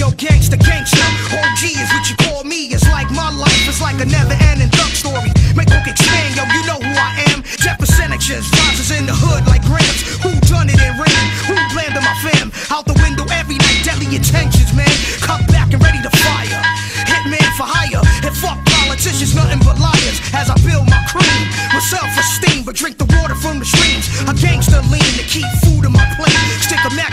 Yo, gangsta, gangsta. OG is what you call me. It's like my life is like a never ending thug story. Make hook expand, yo, you know who I am. Jet percentages, rises in the hood like grams. Who done it and ran? Who landed my fam? Out the window every night, deadly intentions, man. Cut back and ready to fire. Hitman for hire. And fuck politicians, nothing but liars. As I build my cream with self esteem, but drink the water from the streams. A gangster lean to keep food in my plate. Stick a match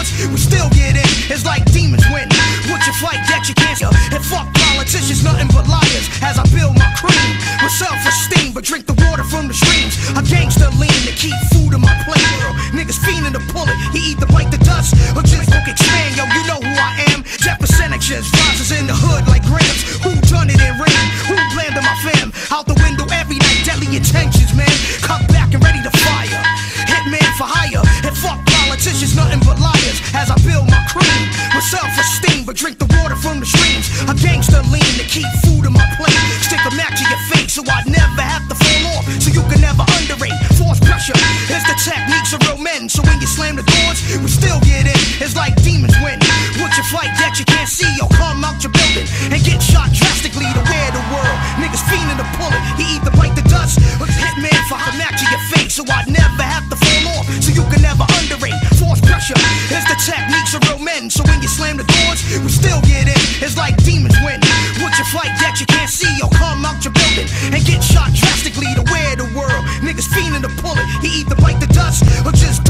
the we still get in. It's like demons win. What's your fight that you can't? And fuck politicians, nothing but liars. As I build my cream with self esteem, but drink the water from the streams. A gangster lean to keep food in my plate. Niggas fiending to pull it. He either bite the dust or just look expand. Yo, you know who I am. Jet percentages, rises in the hood like grams. Who done it and ran? Who landed my fam? Out the window every night, deadly intentions, man. Cut back and ready to fire. Hitman for hire. And fuck politicians, nothing but liars. As I build my cream with self esteem, but drink the water from the streams. A gangster lean to keep food in my plate. Stick a match to your face so I never have to fall off. So you can never underrate. Force pressure is the techniques of real men. So when you slam the doors, we still get in. It's like demons win. What's your fight that you can't see? Yo, come out your building and get shot drastically to wear the world. Niggas fiending to pull. He either bite the dust or hitman for a match to your face. So I never see yo come out your building and get shot drastically to where the world niggas fiending to pull it. He either bite the dust or just